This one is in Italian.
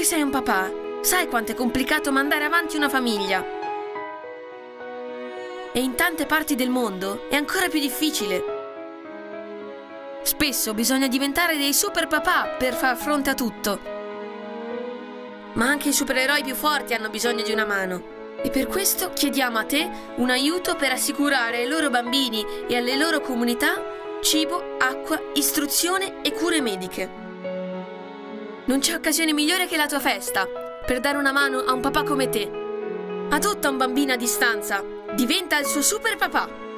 che sei un papà, sai quanto è complicato mandare avanti una famiglia. E in tante parti del mondo è ancora più difficile. Spesso bisogna diventare dei super papà per far fronte a tutto. Ma anche i supereroi più forti hanno bisogno di una mano. E per questo chiediamo a te un aiuto per assicurare ai loro bambini e alle loro comunità cibo, acqua, istruzione e cure mediche. Non c'è occasione migliore che la tua festa per dare una mano a un papà come te. Adotta un bambino a distanza, diventa il suo super papà.